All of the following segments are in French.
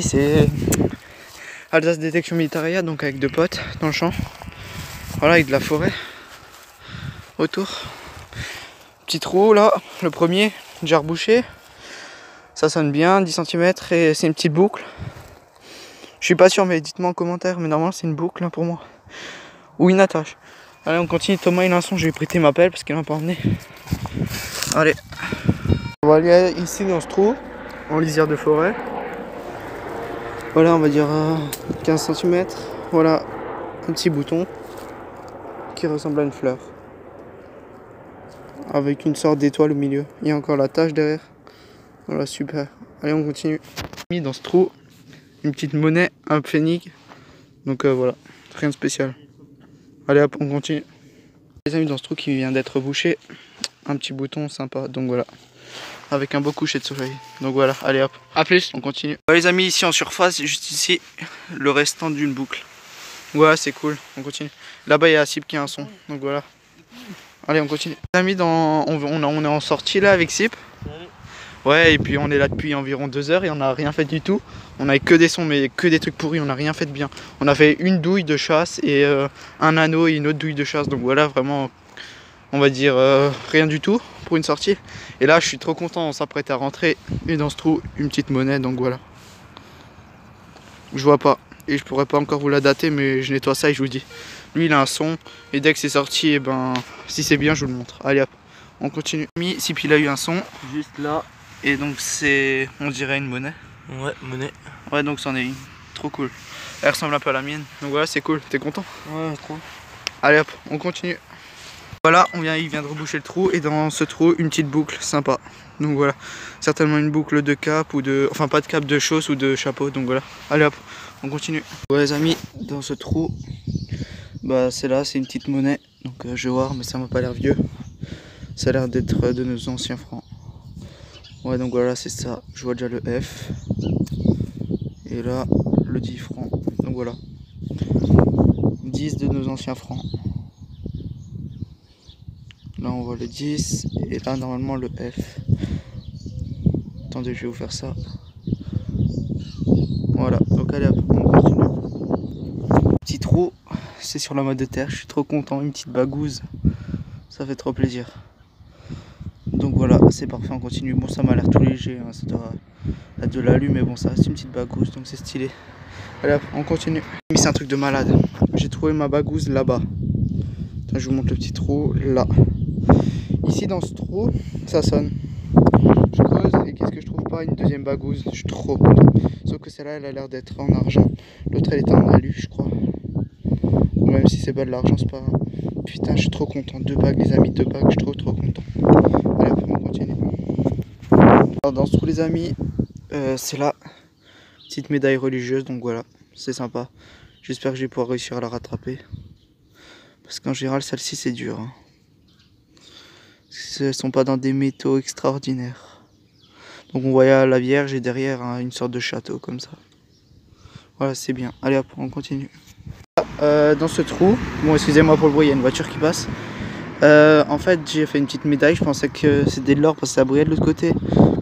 c'est Alsace Détection Militaria, donc avec deux potes dans le champ. Voilà, avec de la forêt autour. Petit trou là, le premier, déjà rebouché. Ça sonne bien, 10 cm et c'est une petite boucle. Je suis pas sûr, mais dites-moi en commentaire. Mais normalement, c'est une boucle hein, pour moi. Ou une attache. Allez, on continue. Thomas, il a son. Je vais prêter ma pelle parce qu'il m'a pas emmené. Allez. On va aller ici dans ce trou, en lisière de forêt. Voilà, on va dire 15 cm. Voilà, un petit bouton qui ressemble à une fleur. Avec une sorte d'étoile au milieu. Il y a encore la tache derrière. Voilà, super. Allez, on continue. Mis dans ce trou, une petite monnaie, un pfennig. Donc euh, voilà, rien de spécial. Allez hop, on continue. Les amis, dans ce trou qui vient d'être bouché, un petit bouton sympa. Donc voilà, avec un beau coucher de soleil. Donc voilà, allez hop, à plus, on continue. les amis, ici en surface, juste ici, le restant d'une boucle. Ouais, c'est cool, on continue. Là-bas, il y a Sip qui a un son. Donc voilà. Allez, on continue. Les amis, dans... on, on est en sortie là avec Sip. Ouais, et puis on est là depuis environ deux heures et on n'a rien fait du tout. On avait que des sons, mais que des trucs pourris, on n'a rien fait de bien. On a fait une douille de chasse et euh, un anneau et une autre douille de chasse. Donc voilà, vraiment, on va dire euh, rien du tout pour une sortie. Et là, je suis trop content, on s'apprête à rentrer. Et dans ce trou, une petite monnaie, donc voilà. Je vois pas. Et je pourrais pas encore vous la dater, mais je nettoie ça et je vous dis. Lui, il a un son. Et dès que c'est sorti, et eh ben, si c'est bien, je vous le montre. Allez hop, on continue. Si puis il a eu un son. Juste là. Et donc c'est, on dirait une monnaie. Ouais, monnaie. Ouais, donc c'en est une. Trop cool. Elle ressemble un peu à la mienne. Donc voilà, c'est cool. T'es content? Ouais, trop. Allez hop, on continue. Voilà, on vient, il vient de reboucher le trou et dans ce trou, une petite boucle sympa. Donc voilà, certainement une boucle de cap ou de... Enfin pas de cap, de chausse ou de chapeau. Donc voilà, allez hop, on continue. Ouais les amis, dans ce trou, bah c'est là, c'est une petite monnaie. Donc euh, je vais voir, mais ça m'a pas l'air vieux. Ça a l'air d'être de nos anciens francs. Ouais, donc voilà, c'est ça. Je vois déjà le F. Et là, le 10 francs. Donc voilà. 10 de nos anciens francs. Là, on voit le 10. Et là, normalement, le F. Attendez, je vais vous faire ça. Voilà. Donc allez, on continue. Petit trou. C'est sur la mode de terre. Je suis trop content. Une petite bagouze. Ça fait trop plaisir. Donc voilà, c'est parfait, on continue. Bon, ça m'a l'air tout léger, hein, ça doit être de l'alu, mais bon, ça reste une petite bagouze, donc c'est stylé. Allez hop, on continue. C'est un truc de malade. J'ai trouvé ma bagouze là-bas. Je vous montre le petit trou, là. Ici, dans ce trou, ça sonne. Je creuse, et qu'est-ce que je trouve pas? Une deuxième bagouze. Je suis trop content. Sauf que celle-là, elle a l'air d'être en argent. L'autre, elle est en alu, je crois. Même si c'est pas de l'argent, c'est pas Putain, je suis trop content. Deux bagues, les amis, deux bagues, je suis trop trop content. Allez, on continue. Alors, dans ce trou, les amis, euh, c'est la petite médaille religieuse, donc voilà, c'est sympa. J'espère que je vais pouvoir réussir à la rattraper. Parce qu'en général, celle-ci, c'est dur. Hein. Elles sont pas dans des métaux extraordinaires. Donc on voit la Vierge et derrière hein, une sorte de château comme ça. Voilà, c'est bien. Allez hop, on continue. Euh, dans ce trou, bon excusez-moi pour le bruit, il y a une voiture qui passe. Euh, en fait j'ai fait une petite médaille, je pensais que c'était de l'or parce que ça brillait de l'autre côté.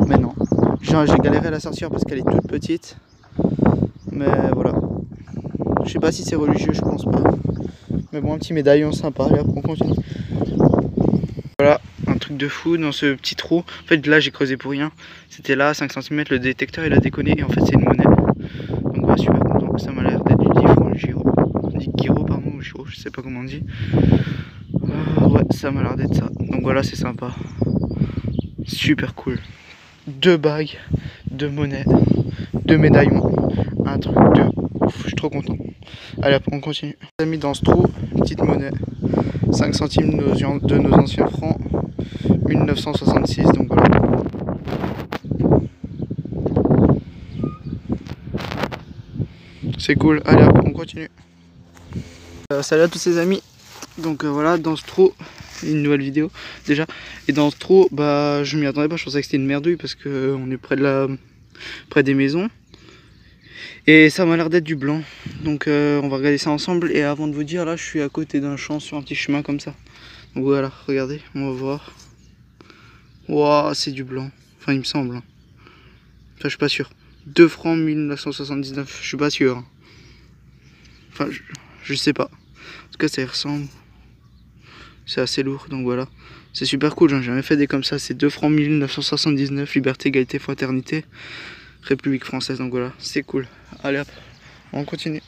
Mais non, j'ai galéré à la sortir parce qu'elle est toute petite. Mais voilà. Je sais pas si c'est religieux, je pense pas. Bon, un petit médaillon sympa, on continue. Voilà, un truc de fou dans ce petit trou. En fait là j'ai creusé pour rien. C'était là, 5 cm, le détecteur il a déconné et en fait c'est une monnaie. Donc voilà, super content, ça m'a l'air d'être du 10 francs giro pardon ou Giro, je sais pas comment on dit. Euh, ouais, ça m'a l'air d'être ça. Donc voilà, c'est sympa. Super cool. Deux bagues, deux monnaies, deux médaillons. Un truc de ouf, je suis trop content. Allez hop, on continue. On a mis dans ce trou une petite monnaie. 5 centimes de nos anciens francs. 1966, donc voilà. C'est cool, allez hop, on continue. Euh, salut à tous les amis donc euh, voilà dans ce trou une nouvelle vidéo déjà et dans ce trou bah je m'y attendais pas je pensais que c'était une merdouille parce que euh, on est près de la près des maisons et ça m'a l'air d'être du blanc donc on va regarder ça ensemble et avant de vous dire là je suis à côté d'un champ sur un petit chemin comme ça donc voilà regardez on va voir waouh c'est du blanc enfin il me semble hein. enfin je suis pas sûr 2 francs 1979, je suis pas sûr. Enfin, je, je sais pas. En tout cas, ça y ressemble. C'est assez lourd, donc voilà. C'est super cool, j'en ai jamais fait des comme ça. C'est 2 francs 1979, liberté, égalité, fraternité, République française, voilà, c'est cool. Allez on continue.